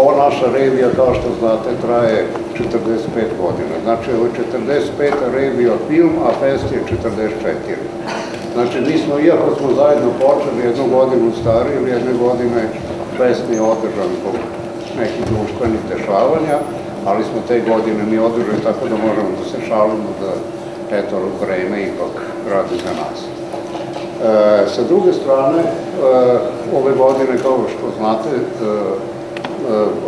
ova naša revija, kao što znate, traje 45 godina. Znači, ovo je 45. revija film, a fest je 44. Znači, mi smo, iako smo zajedno počeli jednu godinu stariji, jedne godine fest nije održan zbog nekih društvenih dešavanja, ali smo te godine mi održali tako da možemo da se šalimo da, eto, vreme ipak radi za nas. E, sa druge strane, e, ove godine, kao što znate, e,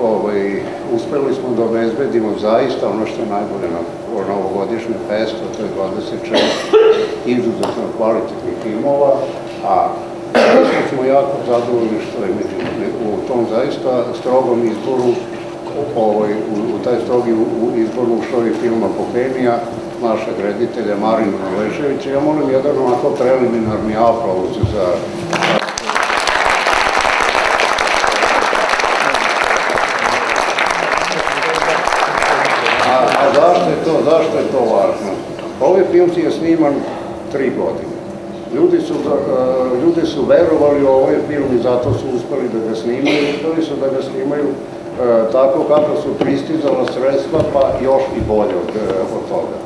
ovaj, uspeli smo da obezbedimo zaista ono što je najbolje na novogodišnje festo, to je 26 izuzetno kvalitetnih filmova, a što smo jako zadovoljni što je u tom zaista strogom izboru ovaj, u, u taj strogi u, izboru ušao i film Apopenija, našeg reditelja Marina Mileševića. Ja molim jedan onako preliminarni aplauz za A, a zašto je to, zašto je to važno? Ovaj film je sniman tri godine. Ljudi su, uh, ljudi su verovali u ovaj film i zato su uspeli da ga snimaju. Uspeli su da ga snimaju uh, tako kako su pristizala sredstva, pa još i bolje od, uh, od toga.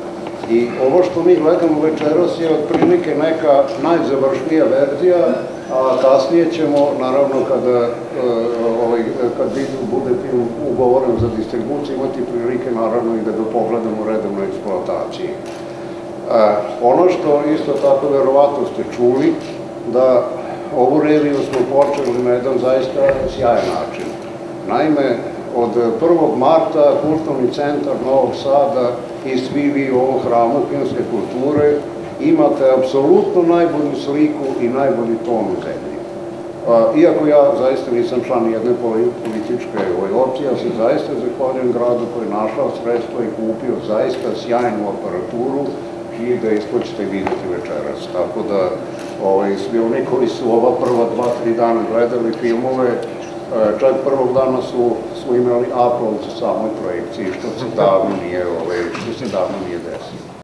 I ovo što mi gledamo večeras je otprilike neka najzavršnija verzija, a kasnije ćemo, naravno, kada, ovaj, kad bude film ugovoren za distribuciju, imati prilike, naravno, i da ga pogledamo u redovnoj eksploataciji. Ono što isto tako verovatno ste čuli, da ovu reviju smo počeli na jedan zaista sjajan način. Naime, od 1. marta Kulturni centar Novog Sada i svi vi u ovom hramu filmske kulture imate apsolutno najbolju sliku i najbolji ton u zemlji. Iako ja zaista nisam član jedne političke opcije, ja se zaista zahvaljujem gradu koji je našao sredstvo i kupio zaista sjajnu aparaturu čiji da ćete vidjeti večeras. Tako da ovaj, svi oni koji su ova prva dva, tri dana gledali filmove, čak prvog dana su, smo imali aplauz u samoj projekciji, što se davno nije, ovaj, desilo.